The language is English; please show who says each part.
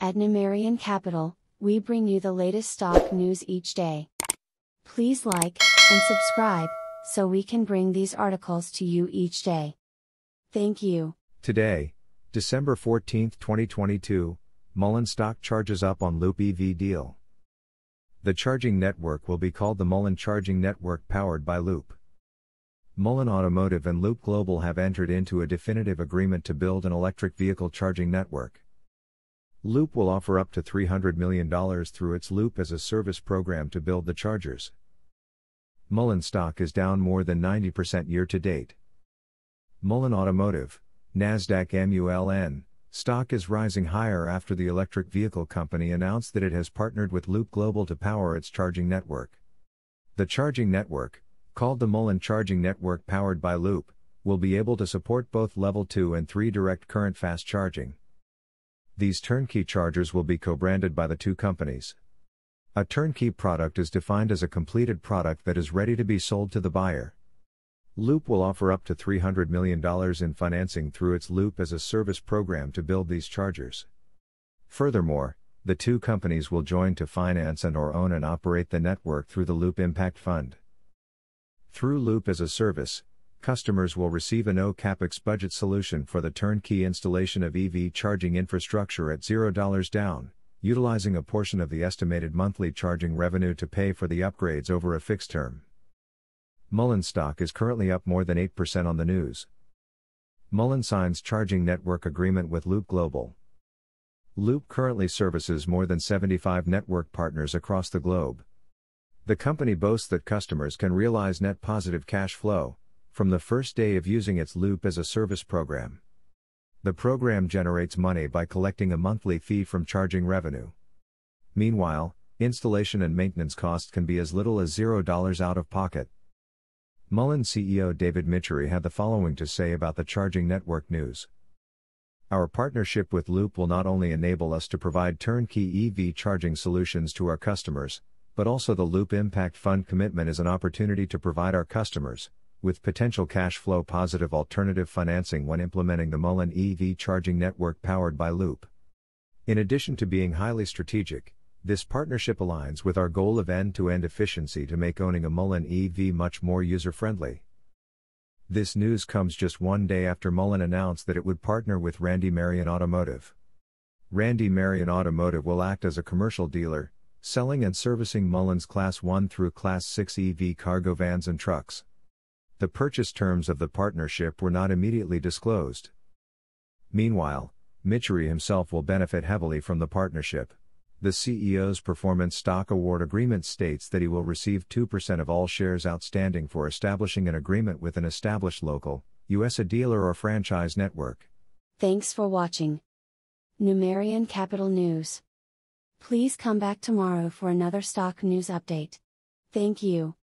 Speaker 1: At Numerian Capital, we bring you the latest stock news each day. Please like and subscribe so we can bring these articles to you each day. Thank you.
Speaker 2: Today, December 14, 2022, Mullen stock charges up on Loop EV deal. The charging network will be called the Mullen Charging Network powered by Loop. Mullen Automotive and Loop Global have entered into a definitive agreement to build an electric vehicle charging network. Loop will offer up to $300 million through its Loop as a Service program to build the chargers. Mullen stock is down more than 90% year to date. Mullen Automotive, NASDAQ MULN, stock is rising higher after the electric vehicle company announced that it has partnered with Loop Global to power its charging network. The charging network, called the Mullen Charging Network powered by Loop, will be able to support both level 2 and 3 direct current fast charging. These turnkey chargers will be co branded by the two companies. A turnkey product is defined as a completed product that is ready to be sold to the buyer. Loop will offer up to $300 million in financing through its Loop as a Service program to build these chargers. Furthermore, the two companies will join to finance and or own and operate the network through the Loop Impact Fund. Through Loop as a Service, customers will receive a no capex budget solution for the turnkey installation of EV charging infrastructure at $0 down, utilizing a portion of the estimated monthly charging revenue to pay for the upgrades over a fixed term. Mullen stock is currently up more than 8% on the news. Mullen signs charging network agreement with Loop Global. Loop currently services more than 75 network partners across the globe. The company boasts that customers can realize net positive cash flow, from the first day of using its Loop as a service program. The program generates money by collecting a monthly fee from charging revenue. Meanwhile, installation and maintenance costs can be as little as $0 out of pocket. Mullen CEO David Michery had the following to say about the charging network news. Our partnership with Loop will not only enable us to provide turnkey EV charging solutions to our customers, but also the Loop Impact Fund commitment is an opportunity to provide our customers, with potential cash flow positive alternative financing when implementing the Mullen EV charging network powered by Loop. In addition to being highly strategic, this partnership aligns with our goal of end to end efficiency to make owning a Mullen EV much more user friendly. This news comes just one day after Mullen announced that it would partner with Randy Marion Automotive. Randy Marion Automotive will act as a commercial dealer, selling and servicing Mullen's Class 1 through Class 6 EV cargo vans and trucks. The purchase terms of the partnership were not immediately disclosed. Meanwhile, Michery himself will benefit heavily from the partnership. The CEO's Performance Stock Award Agreement states that he will receive 2% of all shares outstanding for establishing an agreement with an established local, US a dealer or franchise network.
Speaker 1: Thanks for watching. Numerian Capital News. Please come back tomorrow for another stock news update. Thank you.